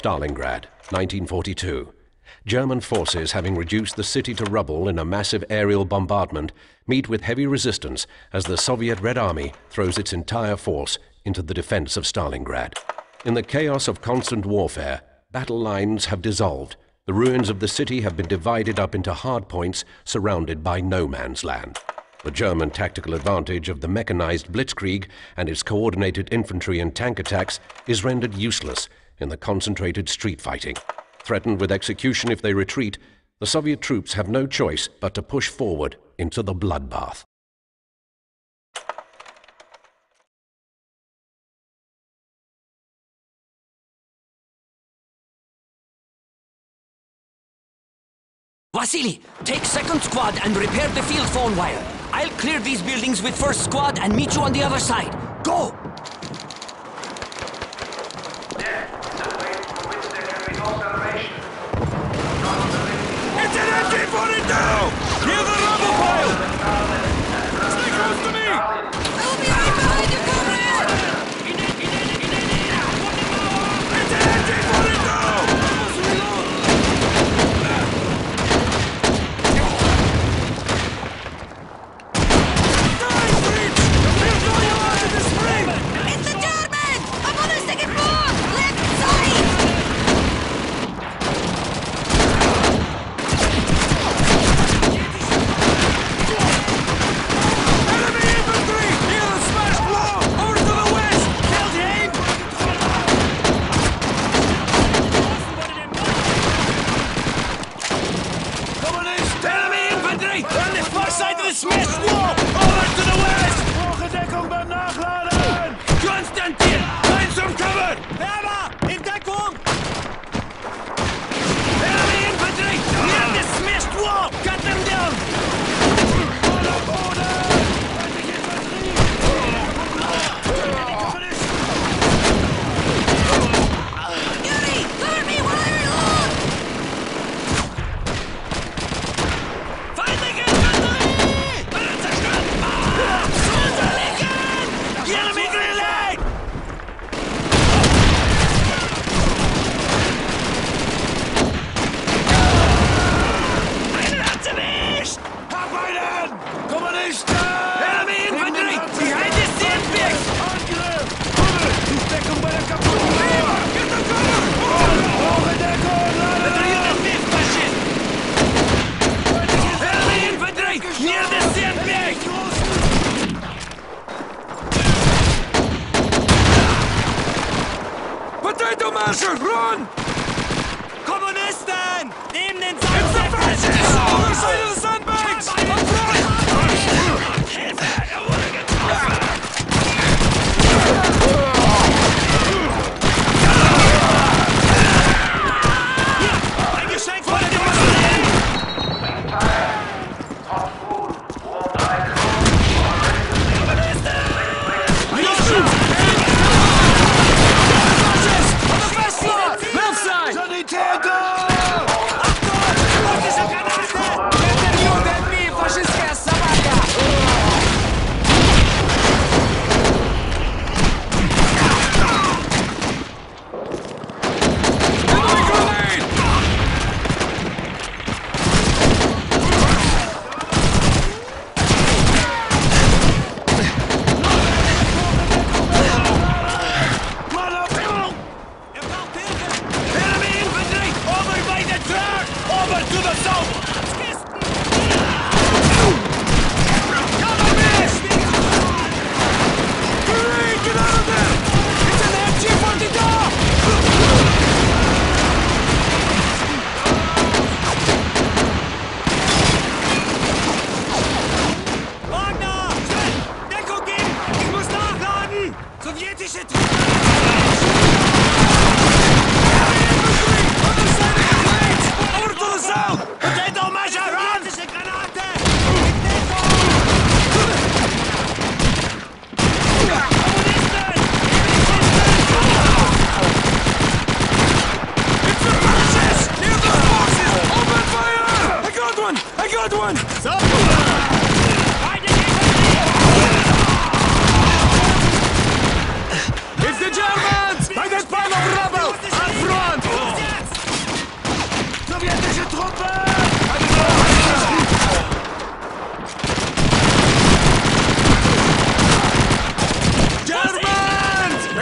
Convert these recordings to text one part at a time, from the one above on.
Stalingrad, 1942. German forces, having reduced the city to rubble in a massive aerial bombardment, meet with heavy resistance as the Soviet Red Army throws its entire force into the defense of Stalingrad. In the chaos of constant warfare, battle lines have dissolved. The ruins of the city have been divided up into hardpoints surrounded by no man's land. The German tactical advantage of the mechanized blitzkrieg and its coordinated infantry and tank attacks is rendered useless in the concentrated street fighting. Threatened with execution if they retreat, the Soviet troops have no choice but to push forward into the bloodbath. Vasily, take second squad and repair the field phone wire. I'll clear these buildings with first squad and meet you on the other side. Go! It's an MG-42!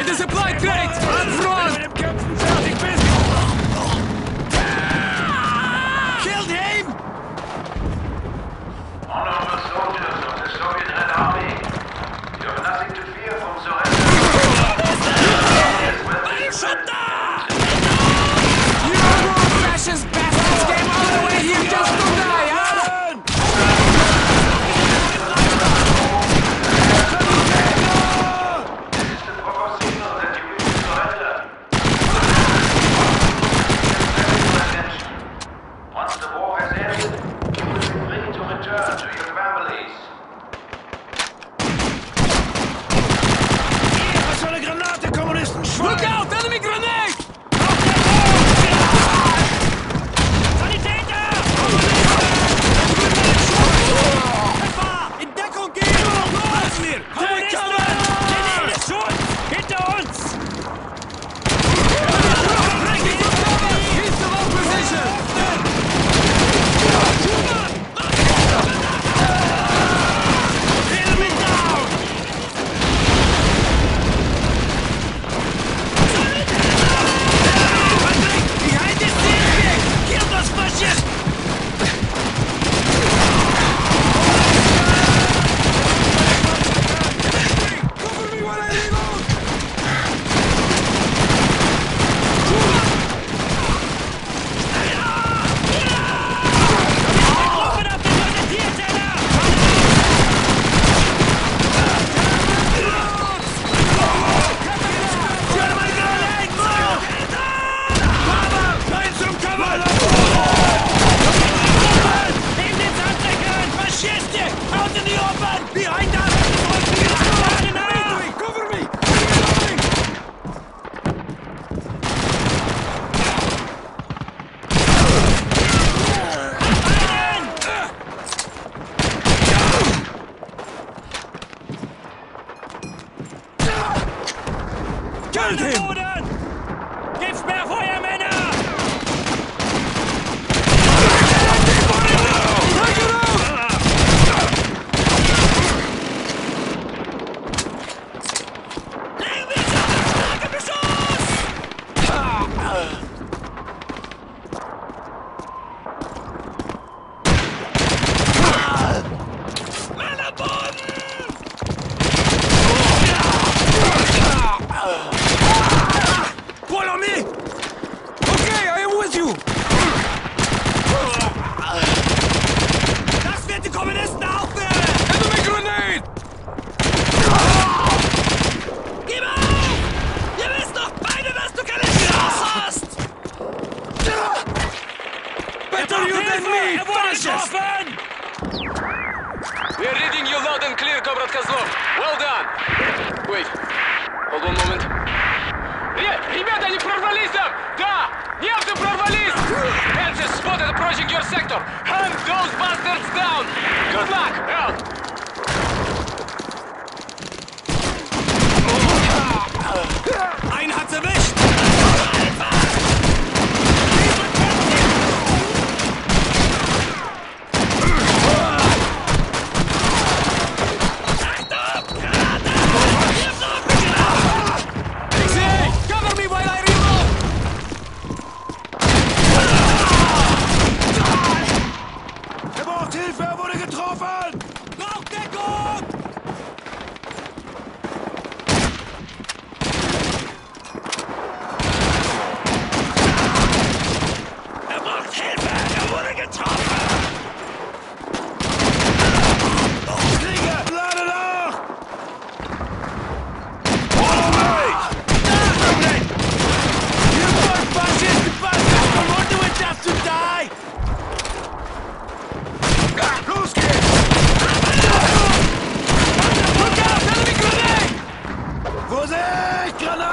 discipline. Those down! Good luck! Out!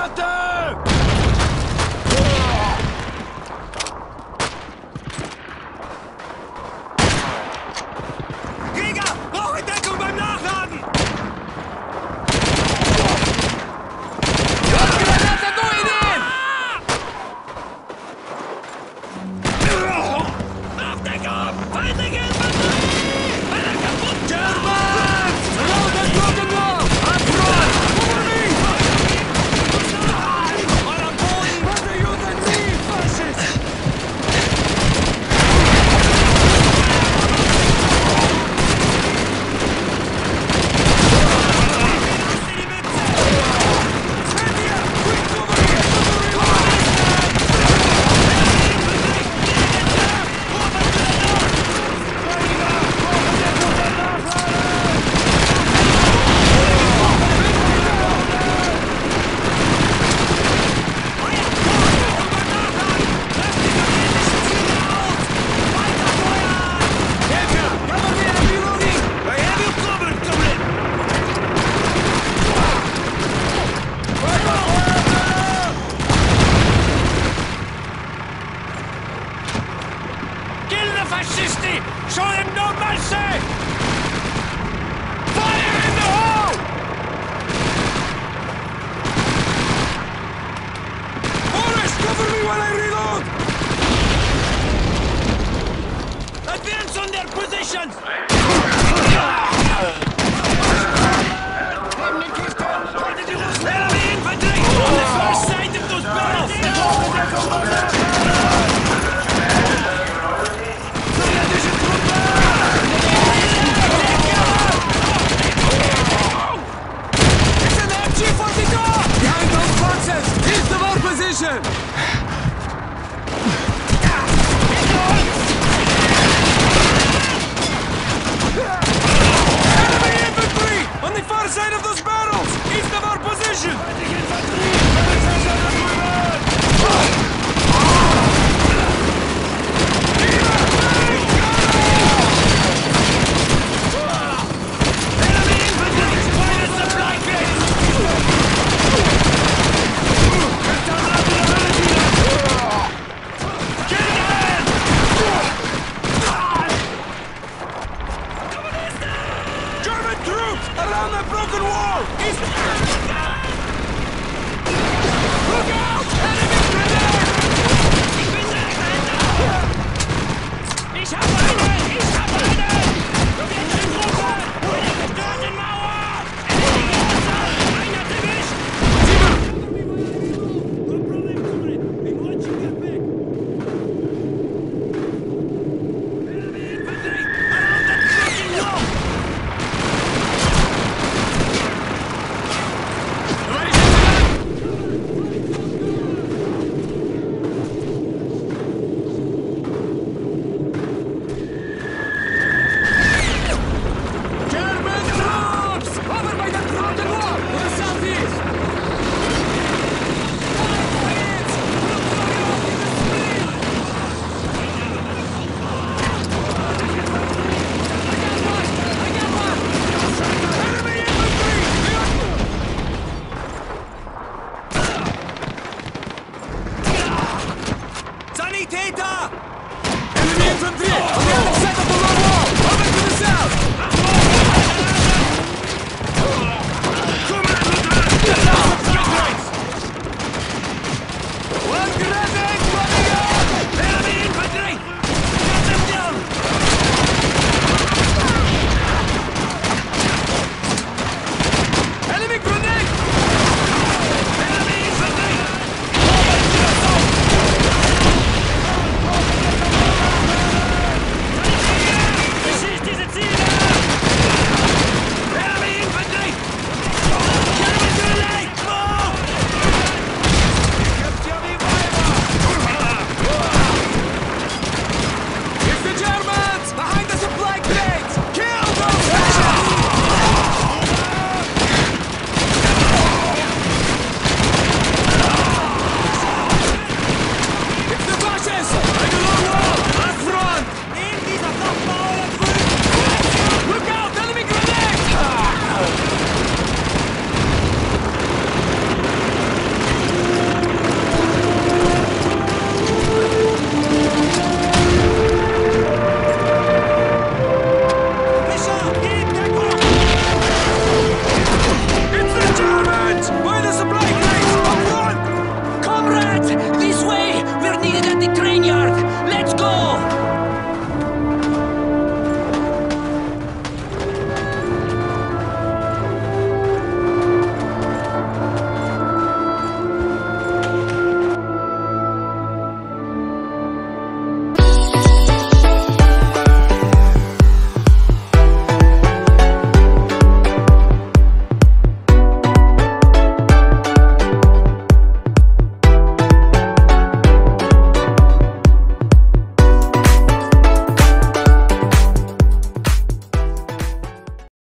Satan position! Enemy infantry! On the far side of those barrels!